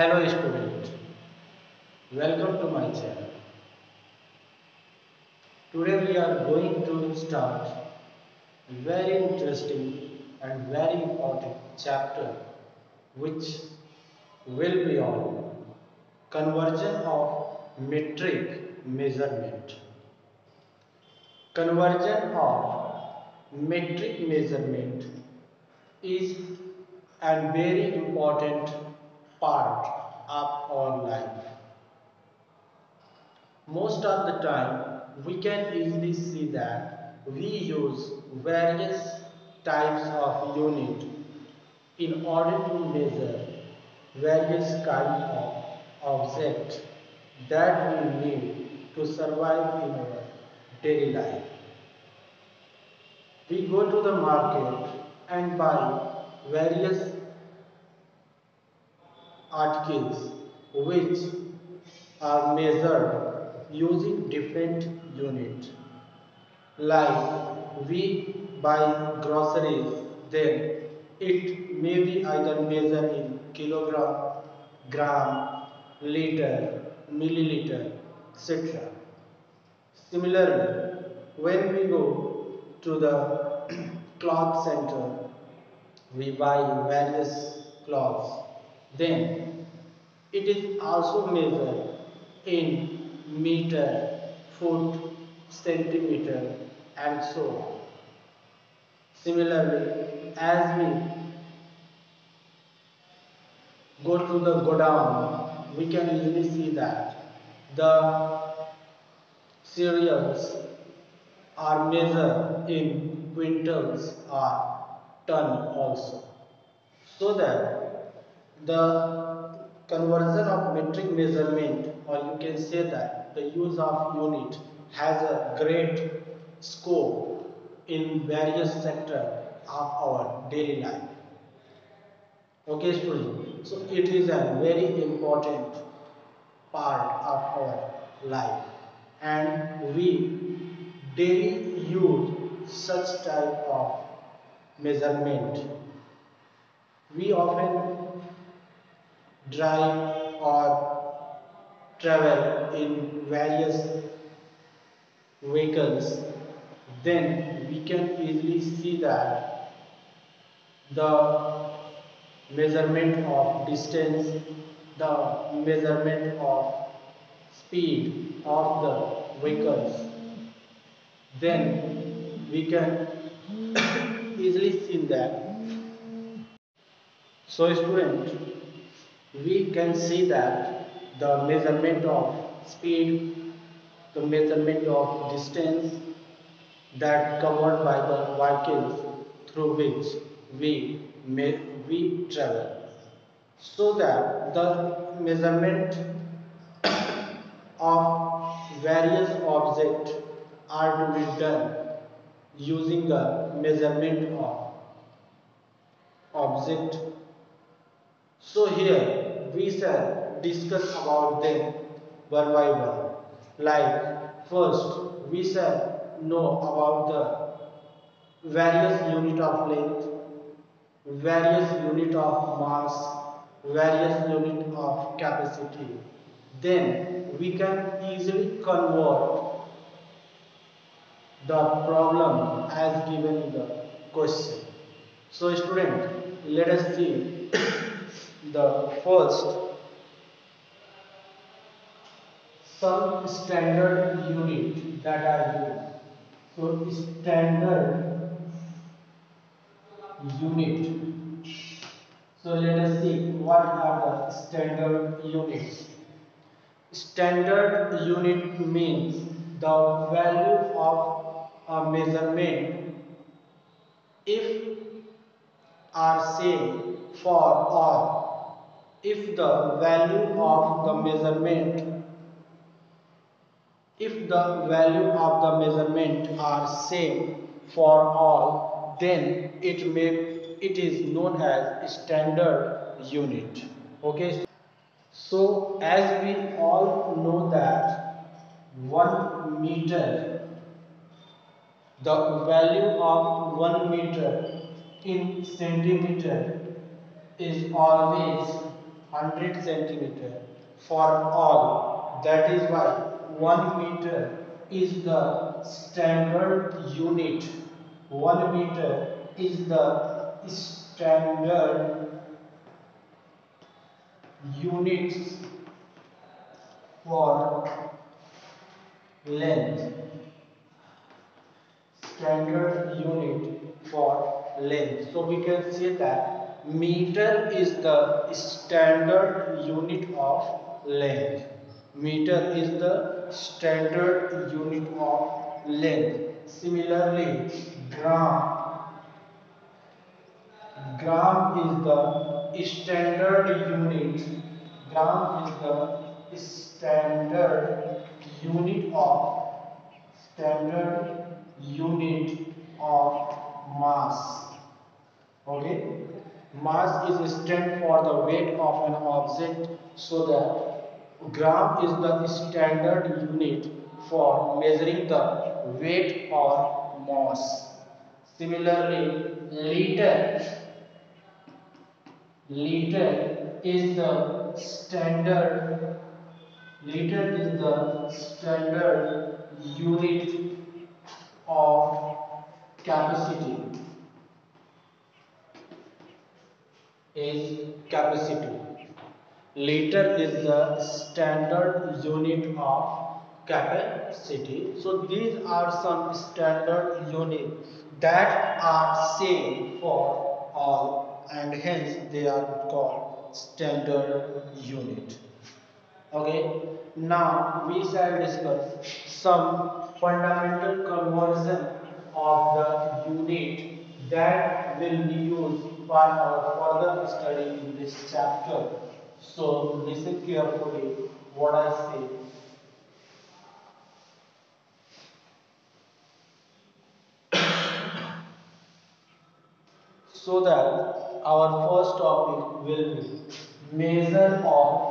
Hello student, welcome to my channel. Today we are going to start a very interesting and very important chapter which will be on conversion of metric measurement. Conversion of metric measurement is a very important part of our life. Most of the time, we can easily see that we use various types of unit in order to measure various kind of object that we need to survive in our daily life. We go to the market and buy various articles which are measured using different unit. Like we buy groceries then it may be either measured in kilogram gram liter milliliter etc similarly when we go to the cloth center we buy various cloths then it is also measured in meter, foot, centimeter and so on. Similarly, as we go to the godown, we can easily see that the cereals are measured in quintals or ton also. So that the conversion of metric measurement or you can say that the use of unit has a great scope in various sectors of our daily life. Okay students, so it is a very important part of our life and we daily use such type of measurement. We often drive or travel in various vehicles then we can easily see that the measurement of distance the measurement of speed of the vehicles then we can easily see that. So student we can see that the measurement of speed, the measurement of distance that covered by the vehicles through which we may, we travel. So that the measurement of various objects are to be done using the measurement of object so here we shall discuss about them one by one. Like first we shall know about the various unit of length, various unit of mass, various unit of capacity. Then we can easily convert the problem as given in the question. So student, let us see the first some standard unit that are used. So standard unit. So let us see what are the standard units. Standard unit means the value of a measurement if are same for all if the value of the measurement if the value of the measurement are same for all then it may it is known as standard unit. Okay? So as we all know that 1 meter the value of 1 meter in centimeter is always 100 centimeter for all. That is why 1 meter is the standard unit. 1 meter is the standard units for length standard unit for length so we can say that meter is the standard unit of length. Meter is the standard unit of length. Similarly gram. Gram is the standard unit. Gram is the standard unit of standard unit of mass. Okay mass is a stand for the weight of an object so that gram is the standard unit for measuring the weight or mass similarly liter liter is the standard liter is the standard unit of capacity is capacity. Liter is the standard unit of capacity. So these are some standard units that are same for all and hence they are called standard unit. Okay? Now we shall discuss some fundamental conversion of the unit that will be used for our further study in this chapter so listen carefully what i say so that our first topic will be measure of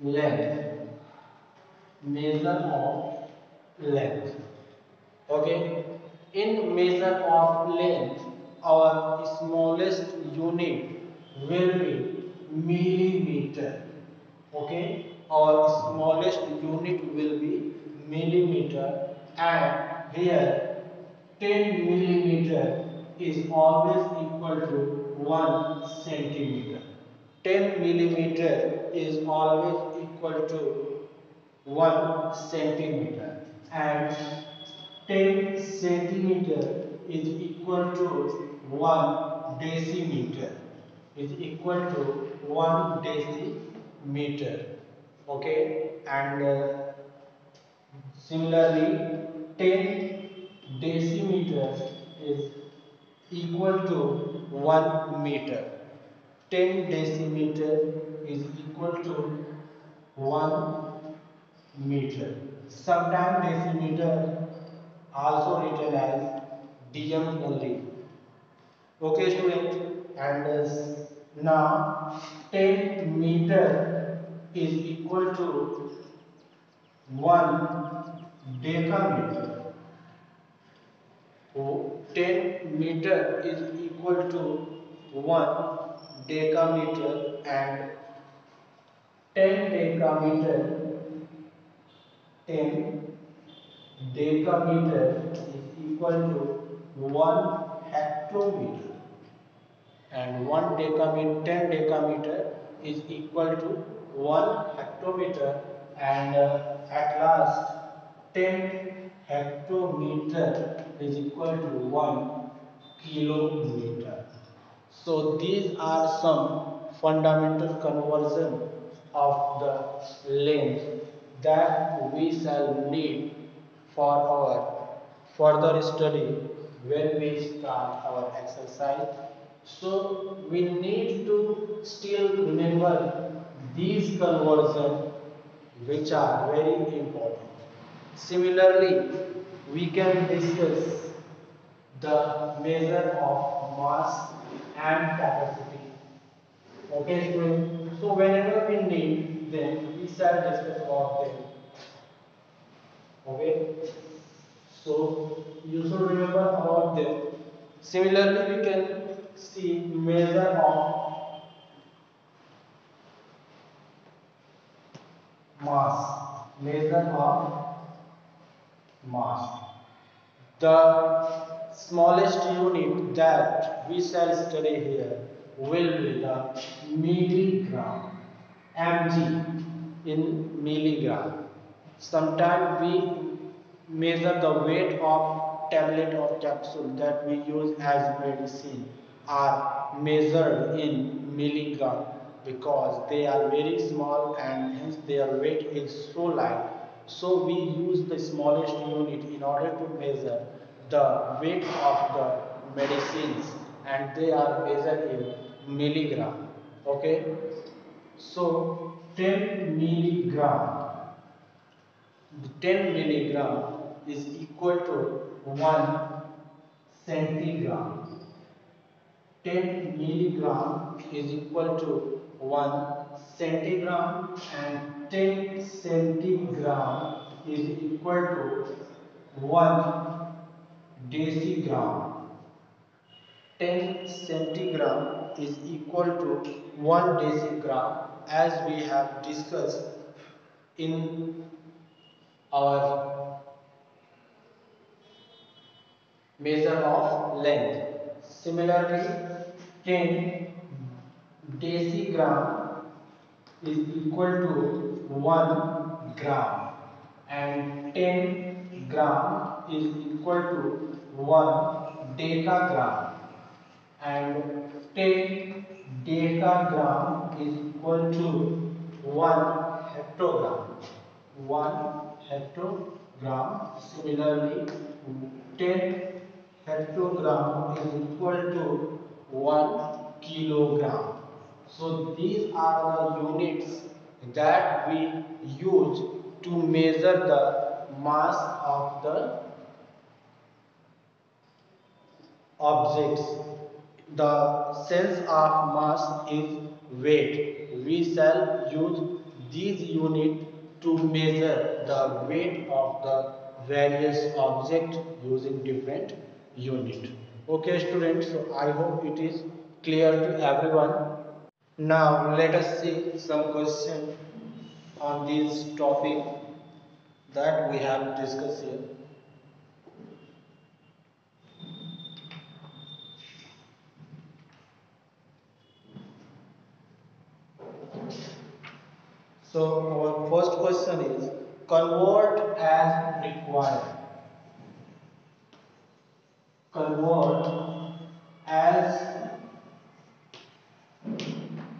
length. Measure of length. Okay. In measure of length, our smallest unit will be millimeter. Okay. Our smallest unit will be millimeter and here 10 millimeter is always equal to 1 centimeter. 10 millimeter is always equal to 1 centimeter and 10 centimeter is equal to 1 decimeter is equal to 1 decimeter okay and uh, similarly 10 decimeter is equal to 1 meter. 10 decimeter is equal to 1 meter. Sometimes decimeter also written as dm only. Okay student and uh, now 10 meter is equal to 1 decameter. 10 meter is equal to 1 decameter and 10 decameter 10 decameter is equal to 1 hectometer and 1 decameter 10 decameter is equal to 1 hectometer and uh, at last 10 hectometer is equal to 1 kilometer. So these are some fundamental conversion of the length that we shall need for our further study when we start our exercise. So we need to still remember these conversions which are very important. Similarly, we can discuss the measure of mass and capacity. Okay. So whenever we need them, we shall discuss about them okay. So you should remember about them. Similarly we can see measure of mass. Measure of mass. The smallest unit that we shall study here will be the milligram. Mg in milligram sometimes we measure the weight of tablet or capsule that we use as medicine are measured in milligram because they are very small and hence their weight is so light. So we use the smallest unit in order to measure the weight of the medicines and they are measured in milligram. Okay. So 10 milligram, 10 milligram is equal to 1 centigram. 10 milligram is equal to 1 centigram and 10 centigram is equal to 1 decigram. 10 centigram is equal to 1 decigram as we have discussed in our measure of length. Similarly, 10 decigram is equal to 1 gram and 10 gram is equal to 1 decagram and 10 decagram is equal to 1 hectogram 1 hectogram similarly 10 hectogram is equal to 1 kilogram so these are the units that we use to measure the mass of the objects. The sense of mass is weight. We shall use these units to measure the weight of the various objects using different unit. Okay students, so I hope it is clear to everyone. Now let us see some question on this topic that we have discussed here. So our question is convert as required. Convert as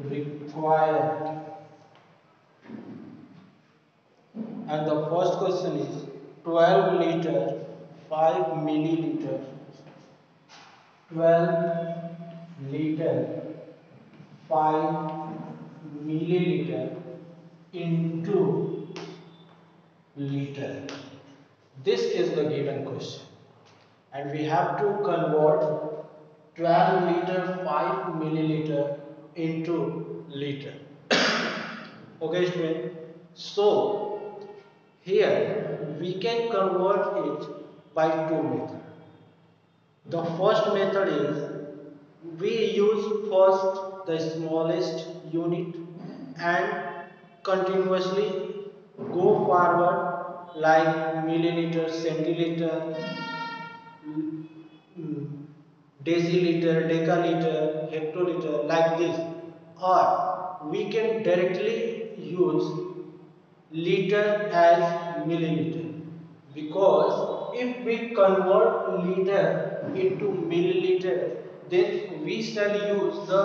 required. And the first question is 12 liter 5 milliliter 12 liter 5 milliliter into liter. This is the given question. And we have to convert 12 liter 5 milliliter into liter. Okay student. So here we can convert it by two methods the first method is we use first the smallest unit and continuously go forward like milliliter centiliter deciliter, decaliter, hectoliter like this. Or we can directly use liter as milliliter because if we convert liter into milliliter then we shall use the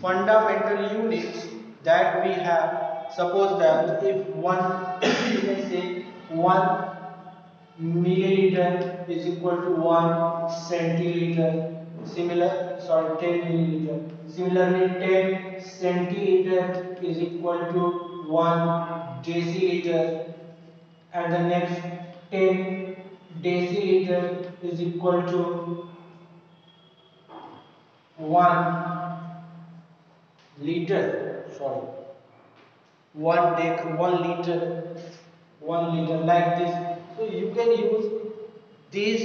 fundamental units that we have suppose that if one you can say one milliliter is equal to 1 centiliter similar sorry 10 milliliter. Similarly 10 centiliter is equal to 1 deciliter. And the next 10 deciliter is equal to 1 liter sorry 1 dec 1 liter 1 liter like this so you can use this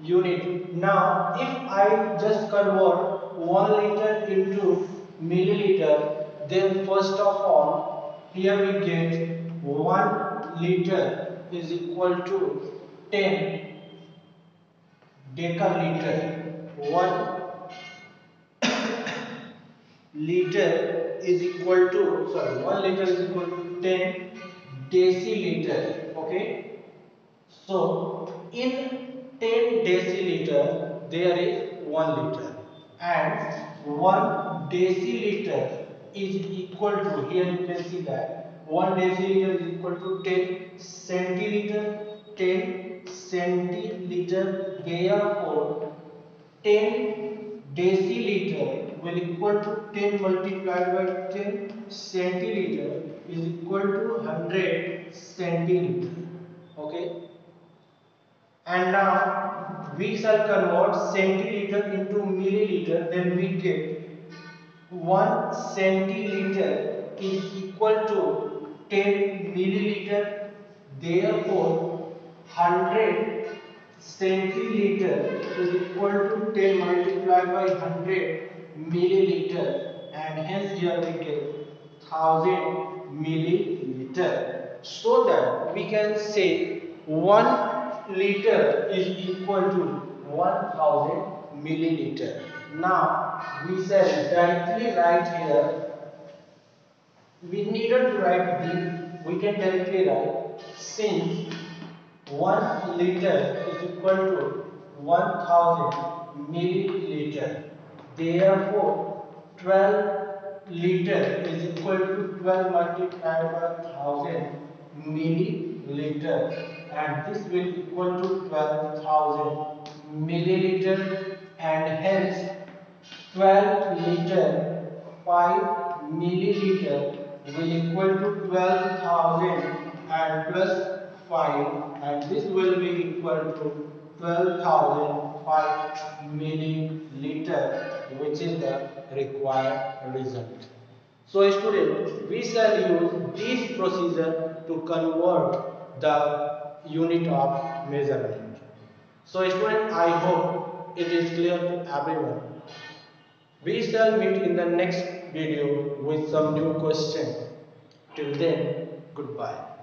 unit. Now if I just convert 1 liter into milliliter then first of all here we get 1 liter is equal to 10 decaliter 1 liter is equal to sorry 1 liter is equal to 10 deciliter okay? So in 10 deciliter there is 1 liter. And 1 deciliter is equal to here you can see that 1 deciliter is equal to 10 centiliter 10 centiliter therefore 10 deciliter will equal to 10 multiplied by 10 centiliter is equal to 100 centiliter. Okay? And now we shall convert centiliter into milliliter then we get 1 centiliter is equal to 10 milliliter. Therefore 100 centiliter is equal to 10 multiplied by 100 milliliter and hence here we get 1000 milliliter so that we can say 1 liter is equal to 1000 milliliter. Now we shall directly write here. We needed to write the we can directly write since 1 liter is equal to 1000 milliliter. Therefore 12 liter is equal to 12 multiplied by 1000 milliliter and this will equal to 12,000 milliliter and hence 12 liter 5 milliliter will equal to 12,000 and plus 5 and this will be equal to 12,005 milliliter which is the required result. So student, we shall use this procedure to convert the unit of measurement. So student, I hope it is clear to everyone. We shall meet in the next video with some new question. Till then, goodbye.